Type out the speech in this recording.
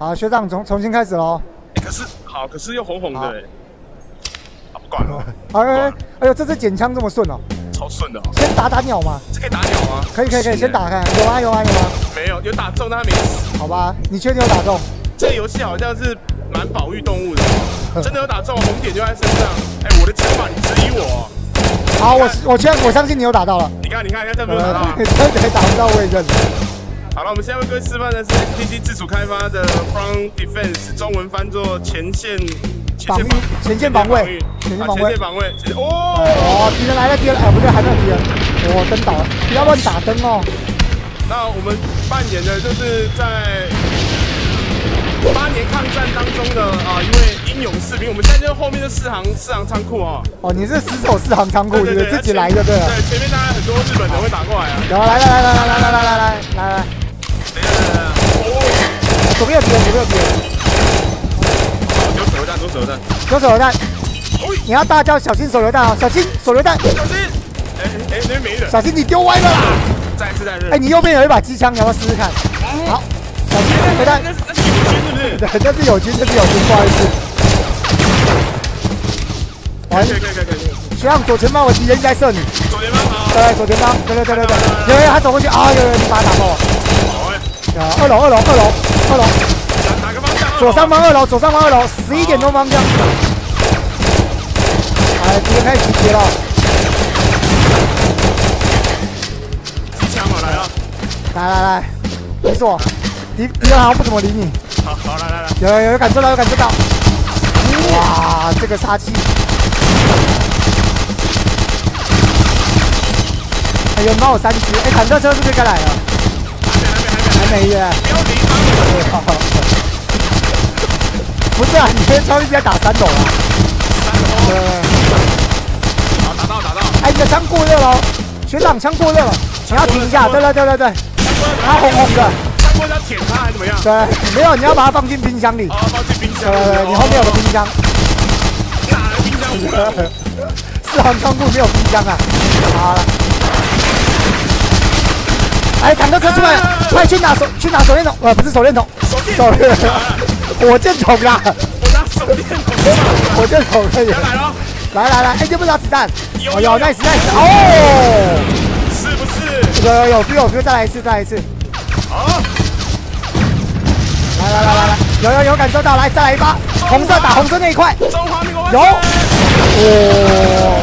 好，学长重重新开始喽。欸可是好，可是又红红的、好欸，啊不管了，哎哎哎呦，这次捡枪这么顺哦！超顺的、哦，先打打鸟嘛，这可以打鸟吗？可以可以可以，先打看。有啊有啊有啊，没有，有打中，但他没死。好吧，你确定有打中？这个游戏好像是蛮保育动物的，真的有打中，红点就在身上。哎、我的枪法你质疑我哦？好，我我相我相信你有打到了。你看，你看，你看，这样没有打到、啊。真的打不到我也认了。好了，我们现在为各位示范的是 HTC 自主开发的 Front Defense，中文翻作前线防御前线防卫前线防卫啊前线防卫。前线哦，哦，敌人来了，敌人哎不对，还没有敌人。我灯倒了，不要乱打灯哦。那我们扮演的就是在八年抗战当中的啊一位英勇士兵。我们现在就是后面的四行四行仓库哦。哦，你是死守四行仓库，你是自己来就对了。对，前面大概很多日本人会打过来啊。然后来来来来来来来来来左边有敌人，左边有敌人，丢手榴弹，丢手榴弹。有手榴弹，你要大叫小心手榴弹啊，小心手榴弹，小心！哎哎，那边没人。小心你丢歪了啦！再一次，再一次。哎，你右边有一把机枪，你要不要试试看？好，小心手榴弹那，那是友军是不是？对，这是友军，这是友军，不好意思。完可以，可以，可以，可以。学长左前方有敌人在射你，左前方好。对，左前方，对对对对对，有有他走过去啊，有有你把他打爆了。好，啊，二楼二楼二楼二楼，哪哪个方向？左上方二楼左上方二楼，十一点钟方向。哎，敌人开始集结了，机枪我，来啊！来来来，没错，敌敌人好像不怎么理你。好好，来来来。有有有感受到有感受到，哇，这个杀气！哎，有人帮我三级，哎，坦克车是不是该来了？还没，还没，还没，还没耶。标题方面不是啊，你今天超一直在打三楼啊？对。好，打到，打到。哎，你的枪过热了哦，学长枪过热了，你要停一下。对对对对对，它红红的。要舔它还是怎么样？对，没有，你要把它放进冰箱里。哦，放进冰箱。对对对，你后面有个冰箱。哪来冰箱？四行仓库没有冰箱啊。好了。哎，坦克车出来了，快去拿手去拿手电筒，呃，不是手电筒，手电筒。火箭筒啦，我拿手电筒。火箭筒可以。要来了，来来来，哎，要不拿子弹？有哦有有，nice nice，哦，是不是？有有有 feel feel，再来一次再来一次，好，来来来来来，有有有感受到，来再来一发，红色打红色那一块，有，岁！哦，